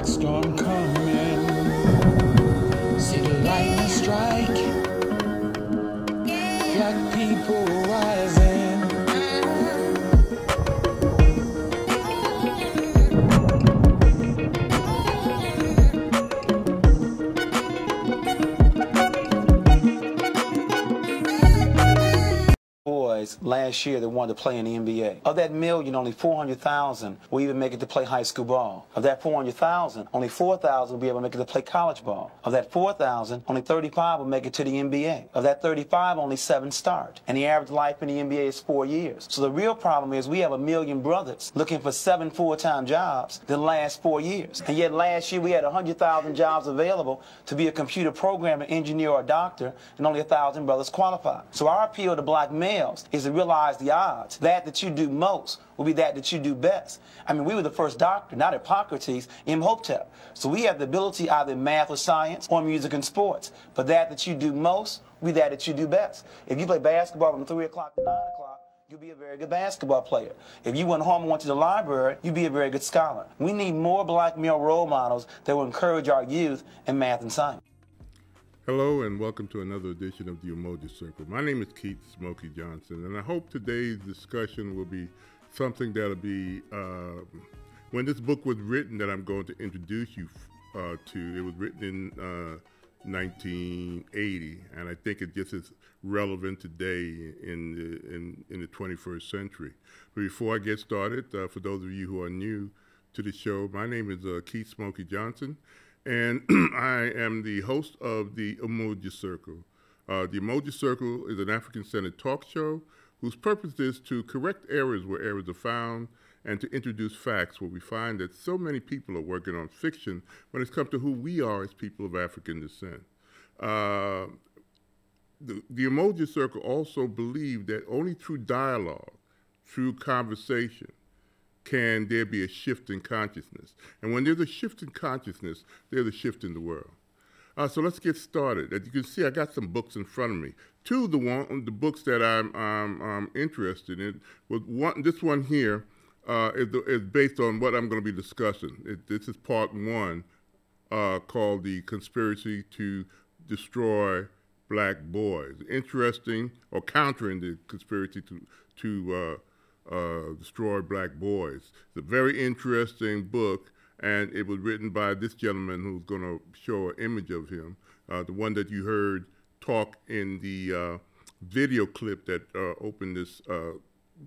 black storm coming. See the lightning strike. Black people boys last year that wanted to play in the NBA. Of that million, only 400,000 will even make it to play high school ball. Of that 400,000, only 4,000 will be able to make it to play college ball. Of that 4,000, only 35 will make it to the NBA. Of that 35, only seven start. And the average life in the NBA is four years. So the real problem is we have a million brothers looking for seven full-time jobs that last four years. And yet last year we had 100,000 jobs available to be a computer programmer, engineer, or doctor, and only 1,000 brothers qualified. So our appeal to black males is to realize the odds. That that you do most will be that that you do best. I mean, we were the first doctor, not Hippocrates, Imhotep. So we have the ability either in math or science or music and sports. But that that you do most will be that that you do best. If you play basketball from 3 o'clock to 9 o'clock, you'll be a very good basketball player. If you went home and went to the library, you'd be a very good scholar. We need more black male role models that will encourage our youth in math and science. Hello and welcome to another edition of the Umoja Circle. My name is Keith Smokey Johnson, and I hope today's discussion will be something that'll be uh, when this book was written that I'm going to introduce you uh, to. It was written in uh, 1980, and I think it just is relevant today in the in, in the 21st century. But before I get started, uh, for those of you who are new to the show, my name is uh, Keith Smokey Johnson and I am the host of the Umoja Circle. Uh, the Umoja Circle is an African-centered talk show whose purpose is to correct errors where errors are found and to introduce facts where we find that so many people are working on fiction when it's come to who we are as people of African descent. Uh, the, the Umoja Circle also believe that only through dialogue, through conversation, can there be a shift in consciousness. And when there's a shift in consciousness, there's a shift in the world. Uh, so let's get started. As you can see, I got some books in front of me. Two of the one, the books that I'm, um, I'm interested in, one. This one here uh, is, is, based on what I'm going to be discussing. It, this is part one, uh, called "The Conspiracy to Destroy Black Boys." Interesting, or countering the conspiracy to to uh, Destroy Black Boys. It's a very interesting book, and it was written by this gentleman who's going to show an image of him, uh, the one that you heard talk in the uh, video clip that uh, opened this uh,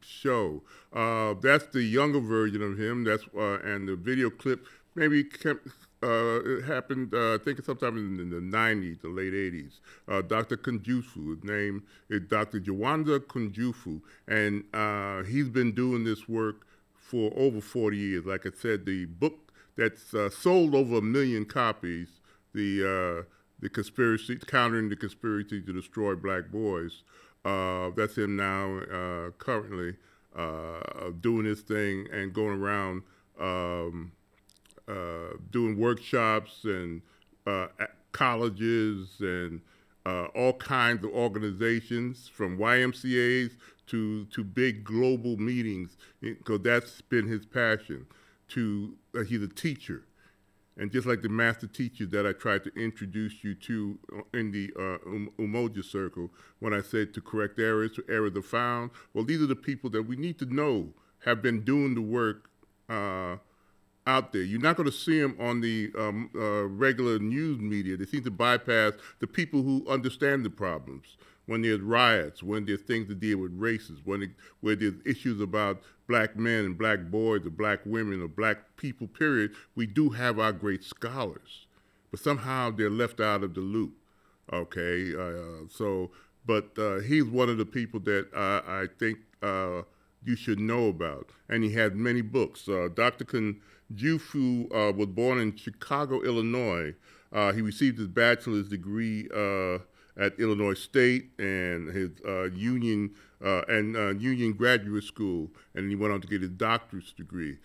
show. Uh, that's the younger version of him. That's and the video clip maybe uh, it happened, uh, I think, sometime in, the 90s, the late 80s. Uh, Dr. Kunjufu, his name is Dr. Jawanza Kunjufu, and uh, he's been doing this work for over 40 years. Like I said, the book that's uh, sold over a million copies, the uh, the conspiracy, countering the conspiracy to destroy black boys. that's him now, currently doing his thing and going around. Um, doing workshops and uh, colleges and uh, all kinds of organizations from YMCA's to to big global meetings because that's been his passion. To uh, he's a teacher, and just like the master teacher that I tried to introduce you to uh, in the uh, um, Umoja Circle, when I said to correct errors, to errors are found. Well, these are the people that we need to know have been doing the work uh, out there. You're not going to see them on the um, uh, regular news media. They seem to bypass the people who understand the problems. When there's riots, when there's things to deal with races, when it, where there's issues about black men and black boys or black women or black people, period, we do have our great scholars. But somehow they're left out of the loop, okay? Uh, so, but uh, he's one of the people that I think uh, you should know about. And he had many books. Uh, Dr. Kun Jufu uh, was born in Chicago, Illinois. Uh, he received his bachelor's degree uh, at Illinois State and his uh, Union and Union Graduate School, and he went on to get his doctorate degree.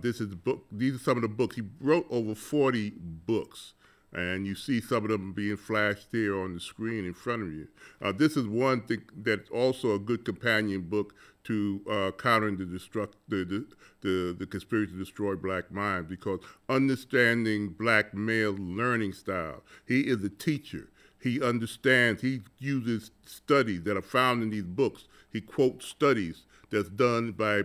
this is book. These are some of the books he wrote. Over 40 books, and you see some of them being flashed here on the screen in front of you. Uh, this is one thing that's also a good companion book to uh, countering the, destruct, the, the, the, the, conspiracy to destroy black minds because understanding black male learning style. He is a teacher. He understands, he uses studies that are found in these books. He quotes studies that's done by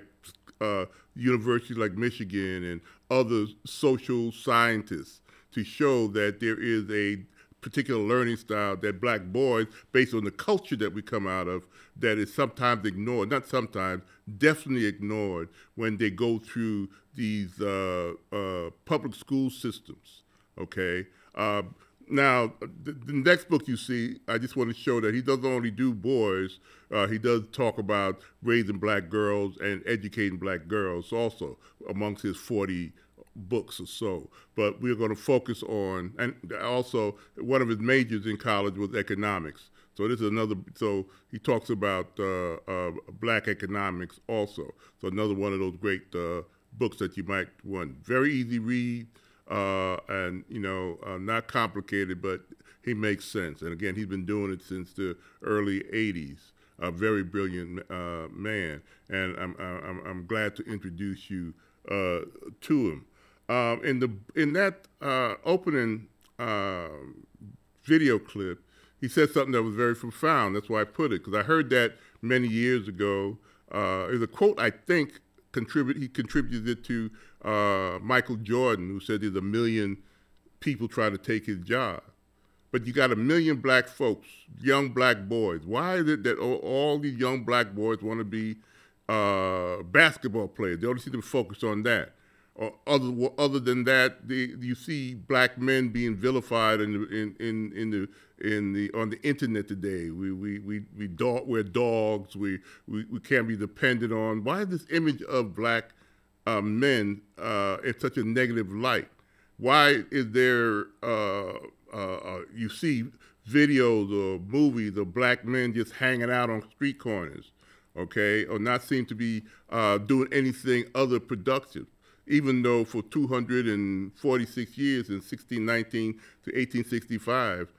uh, universities like Michigan and other social scientists to show that there is a particular learning style that black boys, based on the culture that we come out of, that is sometimes ignored, not sometimes, definitely ignored when they go through these uh, uh, public school systems, okay? Uh, now, the, the, next book you see, I just want to show that he doesn't only do boys, uh, he does talk about raising black girls and educating black girls also amongst his 40 books or so. But we're going to focus on, and also one of his majors in college was economics. So this is another, so he talks about uh, uh, black economics also. So another one of those great uh, books that you might want. Very easy read, uh, and you know, uh, not complicated, but he makes sense. And again, he's been doing it since the early 80s. A very brilliant uh, man, and I'm, I'm, I'm glad to introduce you to him. Um, in the in that uh, opening uh, video clip, he said something that was very profound. That's why I put it because I heard that many years ago. Uh, a quote I think contribute he contributed it to uh, Michael Jordan, who said there's a million people trying to take his job. But you got a million black folks, young black boys. Why is it that all, all these young black boys want to be uh, basketball players? They only seem to focus on that. Or other other than that, the, you see black men being vilified in the, in, in, in the in the on the internet today. We we we we dog, we're dogs. We, we we can't be dependent on. Why is this image of black uh, men uh, in such a negative light? Why is there, uh, uh, uh, you see videos or movies of black men just hanging out on street corners, okay, or not seem to be uh, doing anything other productive? Even though for 246 years in 1619 to 1865,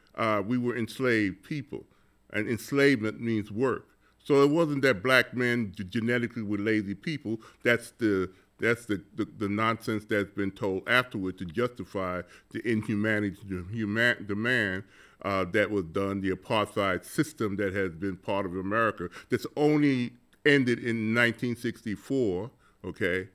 we were enslaved people. And enslavement means work. So it wasn't that black men genetically were lazy people. That's the that's the, the, the, nonsense that's been told afterward to justify the inhumanity, the human demand uh, that was done, the apartheid system that has been part of America, that's only ended in 1964, okay?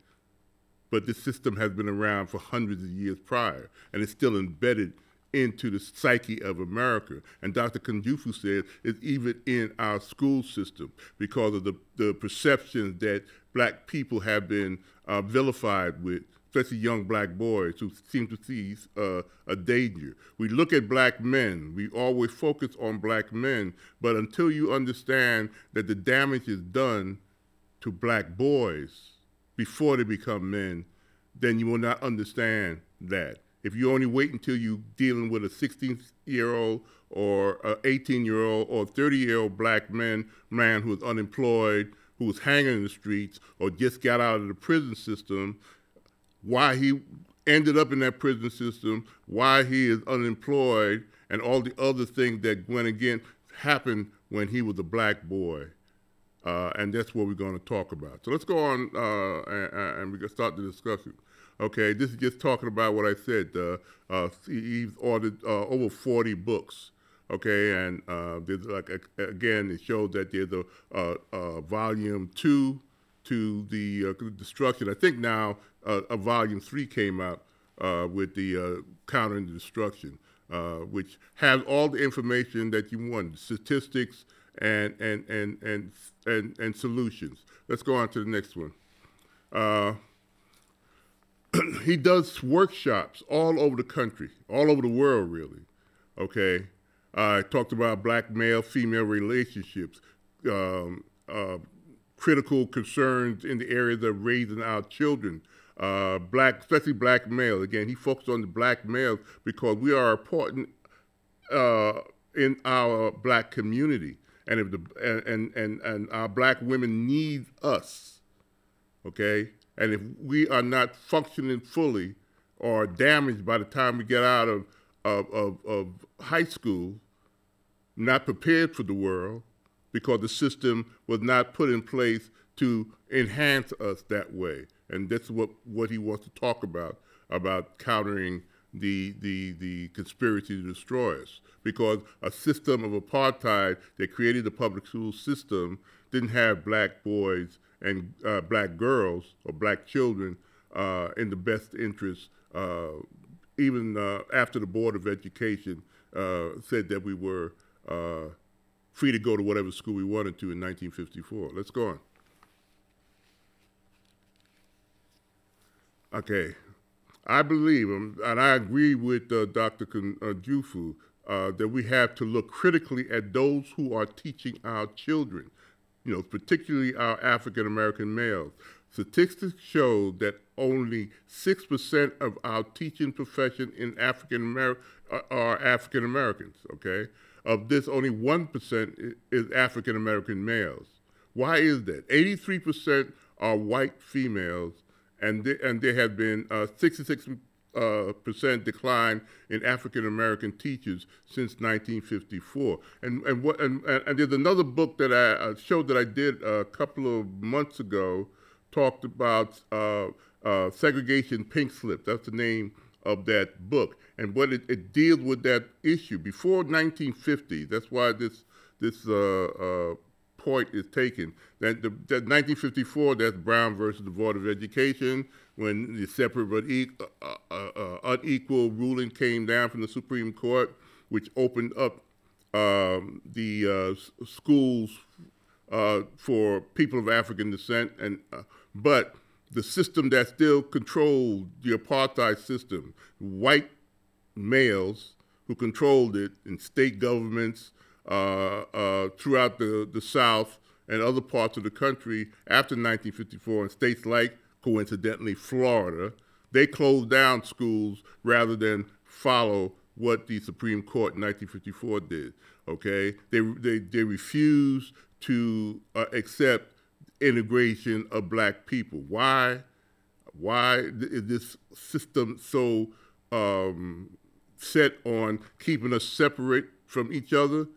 But this system has been around for hundreds of years prior, and it's still embedded into the psyche of America. And Dr. Kunjufu said it's even in our school system because of the, the perceptions that black people have been uh, vilified with, especially young black boys who seem to see uh, a danger. We look at black men, we always focus on black men, but until you understand that the damage is done to black boys before they become men, then you will not understand that. If you only wait until you're dealing with a 16 year old or an 18 year old or 30 year old black man, man who is unemployed, who was hanging in the streets or just got out of the prison system, why he ended up in that prison system, why he is unemployed, and all the other things that went again happened when he was a black boy. Uh, and that's what we're going to talk about. So let's go on uh, and, and, we can start the discussion. Okay, this is just talking about what I said. Uh, uh he's ordered uh, over 40 books okay and uh, there's like again it shows that there's a, a, a volume two to the uh, destruction i think now uh, a volume three came out uh, with the uh, countering the destruction uh, which has all the information that you want statistics and and and and and, and solutions let's go on to the next one he does workshops all over the country all over the world really okay I talked about black male female relationships, um, uh, critical concerns in the areas of raising our children. Uh, black, especially black male. Again, he focused on the black males because we are important uh, in our black community, and if the and and and our black women need us, okay. And if we are not functioning fully or damaged by the time we get out of of, of, of high school, not prepared for the world because the system was not put in place to enhance us that way. And that's what, what he wants to talk about, about countering the, the, the conspiracy to destroy us. Because a system of apartheid that created the public school system didn't have black boys and uh, black girls or black children uh, in the best interest, uh, even uh, after the Board of Education uh, said that we were uh, free to go to whatever school we wanted to in 1954. Let's go on. Okay. I believe, and I agree with uh, Dr. Jufu, uh, that we have to look critically at those who are teaching our children, you know, particularly our African American males. Statistics show that only 6% of our teaching profession in African American uh, are African Americans, okay? Of this, only 1% is African American males. Why is that? 83% are white females and and there have been uh, 66 uh, percent decline in African American teachers since 1954. And and what and, and there's another book that I uh, showed that I did a couple of months ago, talked about uh, uh, segregation pink slip. That's the name of that book, and what it, it deals with that issue before 1950. That's why this this uh, point is taken. That, the, that 1954, that's Brown versus the Board of Education, when the separate but e uh, uh, uh, unequal ruling came down from the Supreme Court, which opened up um, the uh, schools uh, for people of African descent, and uh, but the system that still controlled the apartheid system, white males who controlled it in state governments, uh, uh, throughout the, the South and other parts of the country after 1954 in states like, coincidentally, Florida, they closed down schools rather than follow what the Supreme Court in 1954 did. Okay, they they they refused to uh, accept integration of black people. Why? Why is this system so um, set on keeping us separate from each other?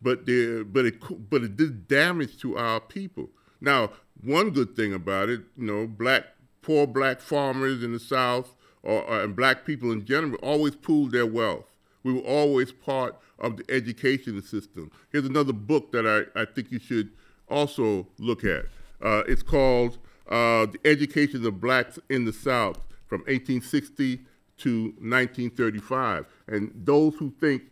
But there, but it, but it did damage to our people. Now, one good thing about it, you know, black, poor black farmers in the South, or, or and black people in general, always pooled their wealth. We were always part of the education system. Here's another book that I, I think you should also look at. Uh, it's called uh, The Education of Blacks in the South from 1860 to 1935. And those who think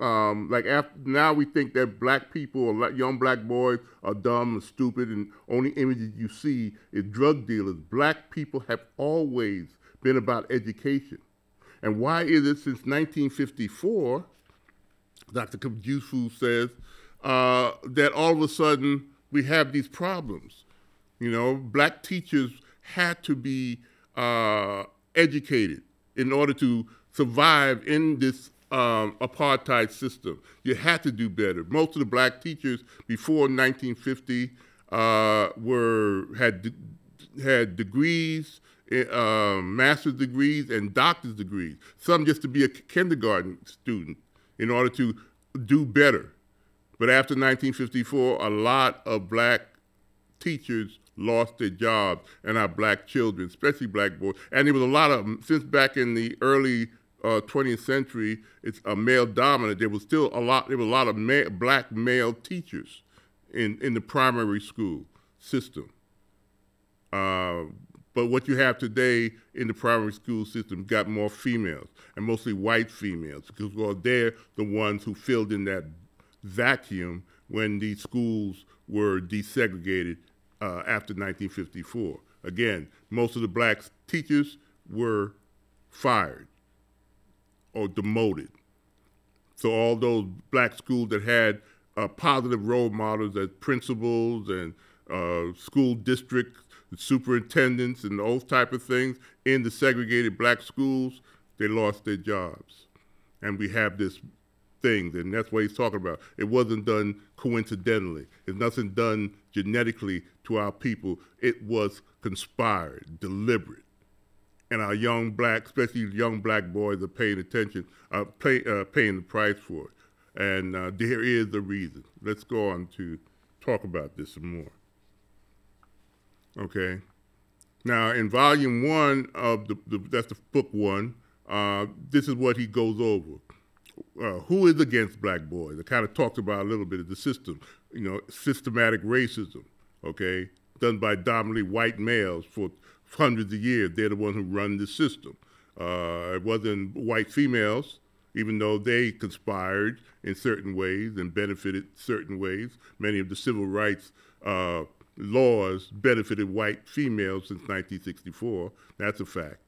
um, like after, now we think that black people or young black boys are dumb and stupid and only images you see is drug dealers. Black people have always been about education. And why is it since 1954, Dr. Jufu says, uh, that all of a sudden we have these problems? You know, black teachers had to be uh, educated in order to survive in this um, apartheid system. You had to do better. Most of the black teachers before 1950 uh, were had de had degrees, um, master's degrees, and doctor's degrees. Some just to be a kindergarten student in order to do better. But after 1954, a lot of black teachers lost their jobs and our black children, especially black boys. And there was a lot of, them since back in the early uh, 20th century, it's a male dominant. There was still a lot. There was a lot of ma black male teachers in in the primary school system. Uh, but what you have today in the primary school system got more females, and mostly white females, because well, they're the ones who filled in that vacuum when these schools were desegregated uh, after 1954. Again, most of the black teachers were fired or demoted. So all those black schools that had uh, positive role models as principals and uh, school district superintendents and those type of things in the segregated black schools, they lost their jobs. And we have this thing, and that's what he's talking about. It wasn't done coincidentally. It's nothing done genetically to our people. It was conspired, deliberate. And our young black, especially young black boys, are paying attention, uh, pay, uh, paying the price for it. And uh, there is a reason. Let's go on to talk about this some more. Okay. Now, in volume one of the, the that's the book one, uh, this is what he goes over. Uh, who is against black boys? I kind of talked about a little bit of the system, you know, systematic racism, okay, done by dominantly white males for hundreds of years. They're the ones who run the system. Uh, it wasn't white females, even though they conspired in certain ways and benefited certain ways. Many of the civil rights uh, laws benefited white females since 1964. That's a fact.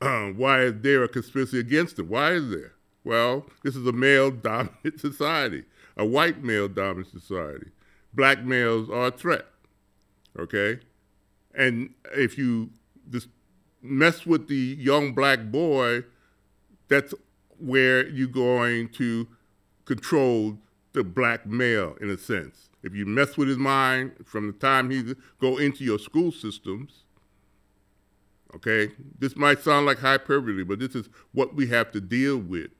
Uh, why is there a conspiracy against them? Why is there? Well, this is a male dominant society, a white male dominant society. Black males are a threat, okay? And if you just mess with the young black boy, that's where you're going to control the black male in a sense. If you mess with his mind from the time he go into your school systems, okay, this might sound like hyperbole, but this is what we have to deal with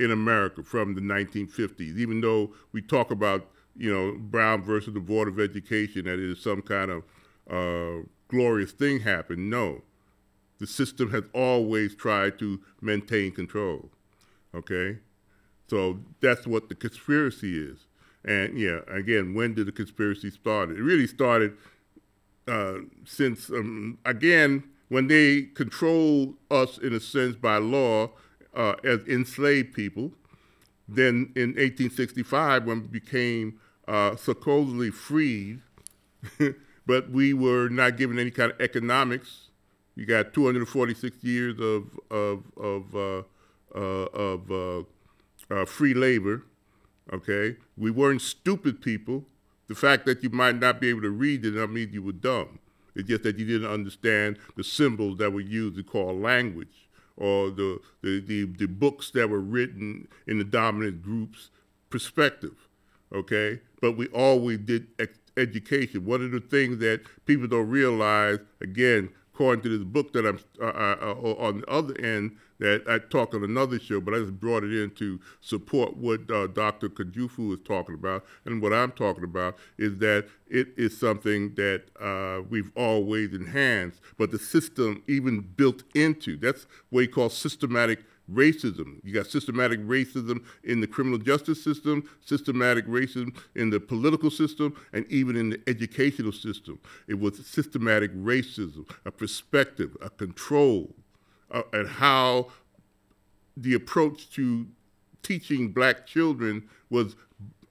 in America from the 1950s. Even though we talk about, you know, Brown versus the Board of Education, that is some kind of uh, glorious thing happened. No, the system has always tried to maintain control. Okay, so that's what the conspiracy is. And yeah, again, when did the conspiracy start? It really started uh, since, um, again, when they control us in a sense by law uh, as enslaved people. Then in 1865, when we became uh, supposedly freed, but we were not given any kind of economics. You got 246 years of of of uh, uh, of uh, uh, free labor. Okay, we weren't stupid people. The fact that you might not be able to read did not mean you were dumb. It's just that you didn't understand the symbols that were used to call language or the, the, the, the books that were written in the dominant group's perspective. Okay, but we always did education. One of the things that people don't realize, again, according to this book that I'm uh, uh, uh, on the other end that I talk on another show, but I just brought it in to support what uh, Dr. Kunjufu is talking about. And what I'm talking about is that it is something that uh, we've always enhanced, but the system even built into, that's what he calls systematic racism. You got systematic racism in the criminal justice system, systematic racism in the political system, and even in the educational system. It was systematic racism, a perspective, a control, uh, and how the approach to teaching black children was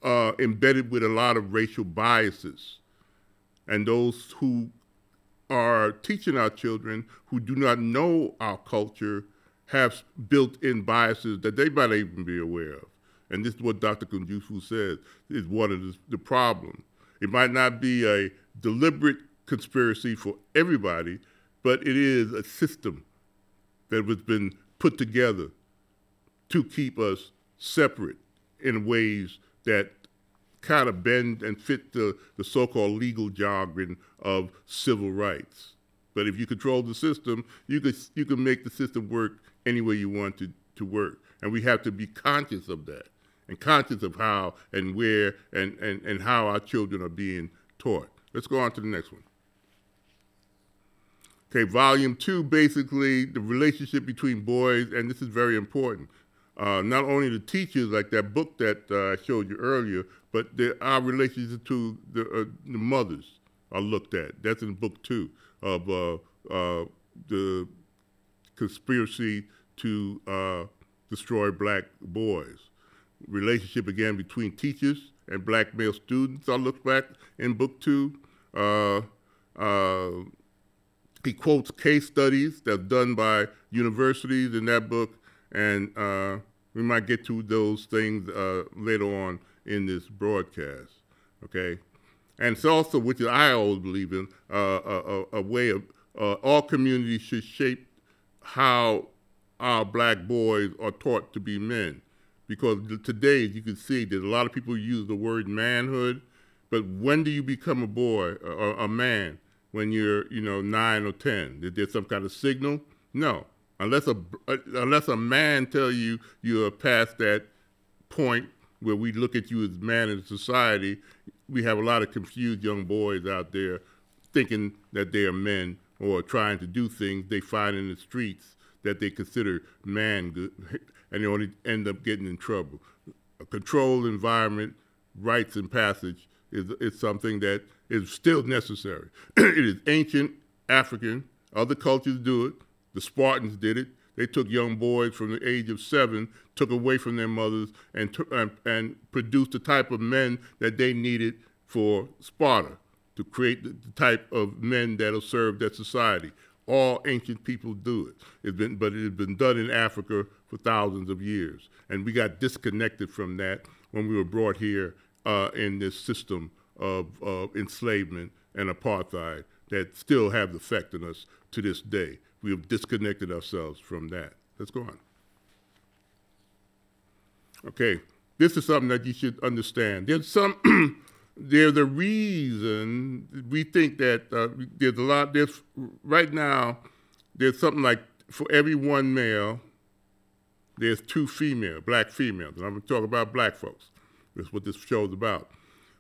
uh, embedded with a lot of racial biases. And those who are teaching our children who do not know our culture have built-in biases that they might even be aware of. And this is what Dr. Kunjufu says is one of the, the problem. It might not be a deliberate conspiracy for everybody, but it is a system that has been put together to keep us separate in ways that kind of bend and fit the, the so-called legal jargon of civil rights. But if you control the system, you could, you can make the system work any way you want to, to work. And we have to be conscious of that and conscious of how and where and, and, and how our children are being taught. Let's go on to the next one. Okay, volume two, basically the relationship between boys, and this is very important. Uh, not only the teachers, like that book that uh, I showed you earlier, but the, our relationship to the, uh, the, mothers are looked at. That's in book two of uh, uh, the conspiracy to uh, destroy black boys. Relationship again between teachers and black male students. I look back in book two. Uh, uh, he quotes case studies that's done by universities in that book, and uh, we might get to those things uh, later on in this broadcast. Okay, and it's also, which I always believe in, uh, a, a, way of all communities should shape how our black boys are taught to be men. Because today, you can see that a lot of people use the word manhood, but when do you become a boy or a man? when you're, you know, nine or 10? Is there some kind of signal? No. Unless a, uh, unless a man tell you you're past that point where we look at you as man in society, we have a lot of confused young boys out there thinking that they are men or trying to do things they find in the streets that they consider man good, and they only end up getting in trouble. A controlled environment, rites and passage is, is something that is still necessary. it is ancient African. Other cultures do it. The Spartans did it. They took young boys from the age of seven, took away from their mothers, and, and, and produced the type of men that they needed for Sparta to create the, type of men that'll serve that society. All ancient people do it. It's been, but it has been done in Africa for thousands of years. And we got disconnected from that when we were brought here uh, in this system of, of enslavement and apartheid that still have the effect on us to this day. We have disconnected ourselves from that. Let's go on. Okay, this is something that you should understand. There's some, there's a reason we think that uh, there's a lot, there's, right now, there's something like for every one male, there's two female, black females. And I'm gonna talk about black folks. That's what this show is about.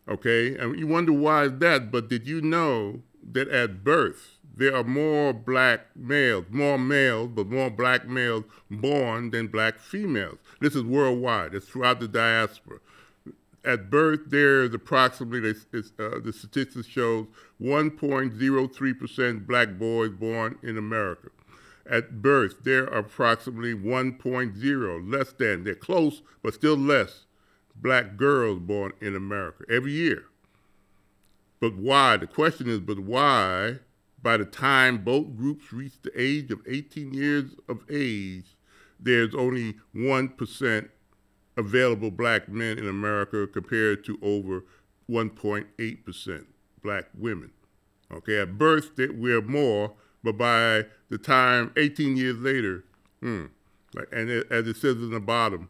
Okay, and you wonder why is that, but did you know that at birth, there are more black males, more males, but more black males born than black females. This is worldwide. It's throughout the diaspora. At birth, there is approximately, uh, the statistics shows 1.03% black boys born in America. At birth, there are approximately 1.0, less than, they're close, but still less, black girls born in America every year. But why? The question is, but why by the time both groups reach the age of 18 years of age, there's only 1% available black men in America compared to over 1.8% black women. Okay, at birth we're more, but by the time 18 years later, hmm, and as it says in the bottom,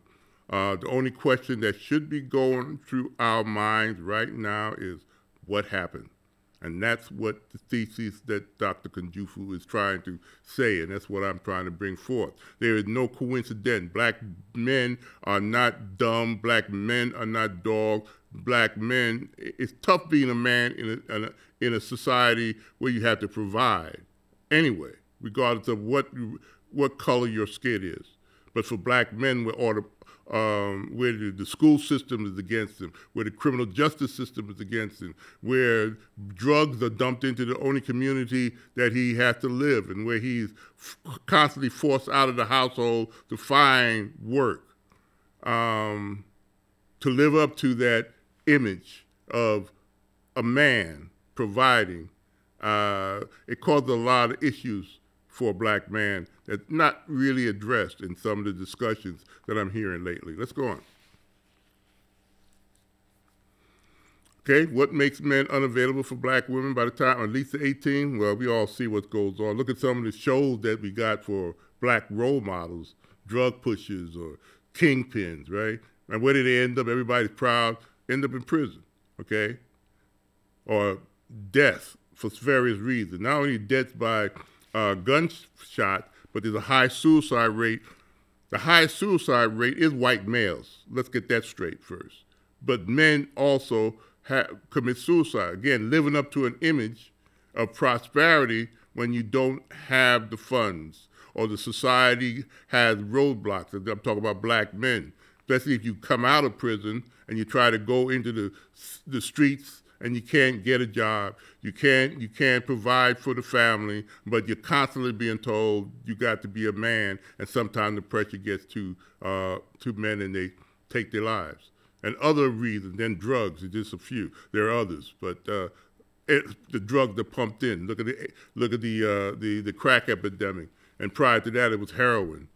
uh, the only question that should be going through our minds right now is what happened? And that's what the thesis that Dr. Kunjufu is trying to say, and that's what I'm trying to bring forth. There is no coincidence. Black men are not dumb. Black men are not dogs. Black men, it's tough being a man in a, in a, in a society where you have to provide anyway, regardless of what, what color your skin is. But for black men, we're um, where the, the, school system is against him, where the criminal justice system is against him, where drugs are dumped into the only community that he has to live, and where he's constantly forced out of the household to find work, um, to live up to that image of a man providing. Uh, it caused a lot of issues for a black man that's not really addressed in some of the discussions that I'm hearing lately. Let's go on. Okay, what makes men unavailable for black women by the time at least 18? Well, we all see what goes on. Look at some of the shows that we got for black role models, drug pushers or kingpins, right? And where did they end up? Everybody's proud, end up in prison, okay? Or death for various reasons. Not only deaths by uh, gunshot, but there's a high suicide rate. The highest suicide rate is white males. Let's get that straight first. But men also have, commit suicide. Again, living up to an image of prosperity when you don't have the funds or the society has roadblocks. I'm talking about black men, especially if you come out of prison and you try to go into the, the streets and you can't get a job. You can't you can't provide for the family, but you're constantly being told you got to be a man, and sometimes the pressure gets to uh, to men and they take their lives. And other reasons, then drugs, are just a few. There are others, but uh, it, the drugs are pumped in. Look at the look at the uh, the the crack epidemic, and prior to that, it was heroin.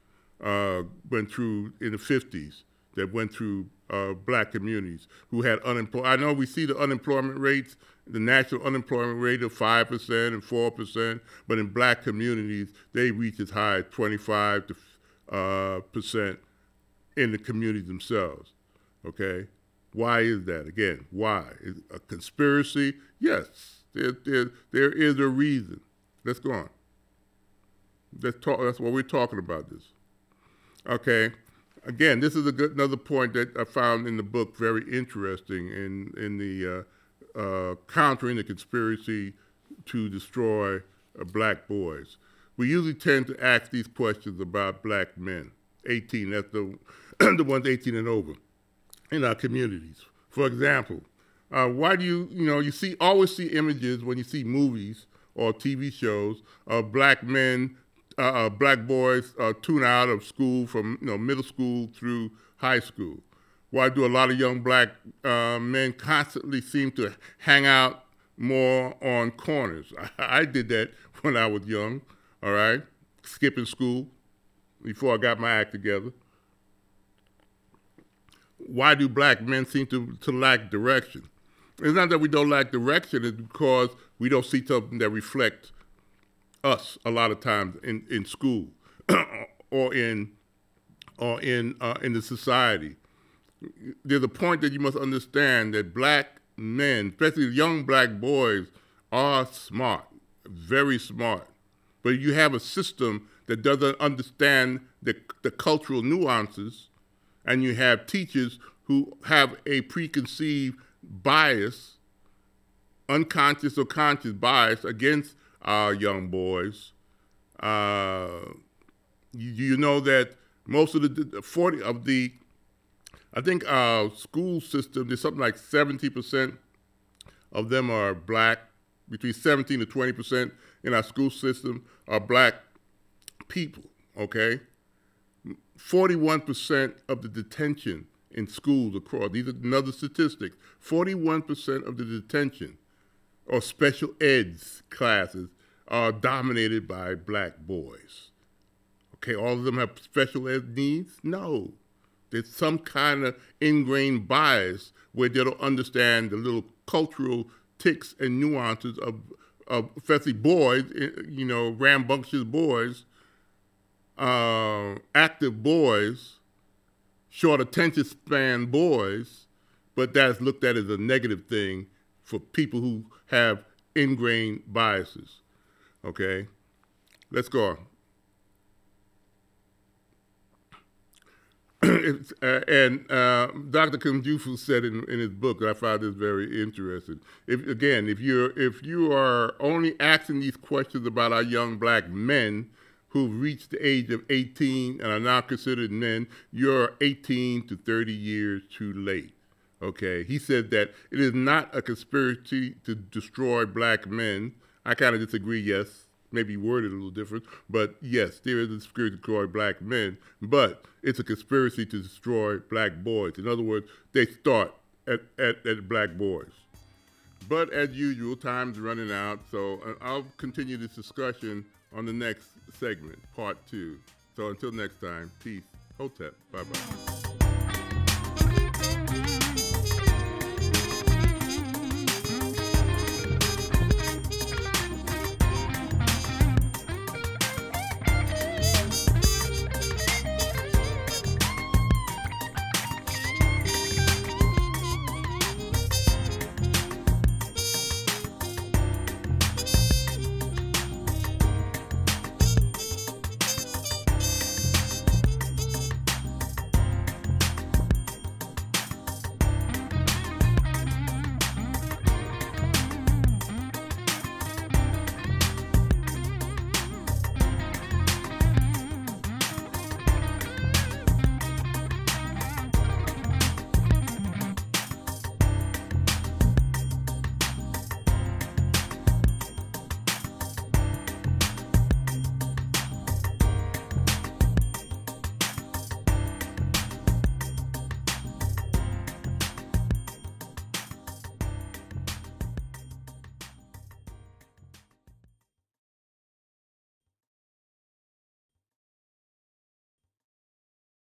Uh, went through in the 50s that went through uh, black communities who had unemployment. I know we see the unemployment rates, the national unemployment rate of 5% and 4%, but in black communities, they reach as high as 25 to uh, percent in the communities themselves, okay? Why is that? Again, why? Is a conspiracy? Yes. There, there, there is a reason. Let's go on. Let's talk. That's what we're talking about. This. Okay. Again, this is a good another point that I found in the book very interesting in in the uh, uh, countering the conspiracy to destroy uh, black boys. We usually tend to ask these questions about black men. 18, that's the the ones 18 and over in our communities. For example, uh, why do you, you know, you see always see images when you see movies or TV shows of black men, uh, uh, black boys uh, tune out of school from you know middle school through high school. Why do a lot of young black uh, men constantly seem to hang out more on corners? I, I did that when I was young. All right, skipping school before I got my act together why do black men seem to, to lack direction? It's not that we don't lack direction, it's because we don't see something that reflects us a lot of times in, in school or in or in uh, in the society. There's a point that you must understand that black men, especially young black boys, are smart, very smart. But you have a system that doesn't understand the, the cultural nuances and you have teachers who have a preconceived bias, unconscious or conscious bias against our young boys. Uh, you, you, know that most of the 40 of the, I think our school system, there's something like 70% of them are black, between 17 to 20% in our school system are black people, okay? 41% of the detention in schools across, these are another statistics, 41% of the detention or special eds classes are dominated by black boys. Okay, all of them have special ed needs? No. There's some kind of ingrained bias where they don't understand the little cultural ticks and nuances of, of especially boys, eh, you know, rambunctious boys uh, active boys, short attention span boys, but that's looked at as a negative thing for people who have ingrained biases. Okay, let's go uh, and uh, Dr. Kunjufu said in, in his book, I found this very interesting. If again, if you're if you are only asking these questions about our young black men, who've reached the age of 18 and are now considered men, you're 18 to 30 years too late. Okay, he said that it is not a conspiracy to destroy black men. I kind of disagree, yes, maybe worded a little different, but yes, there is a conspiracy to destroy black men, but it's a conspiracy to destroy black boys. In other words, they start at, at, at black boys. But as usual, time's running out, so uh, I'll continue this discussion on the next segment, part two. So until next time, peace. Hotep. Bye bye.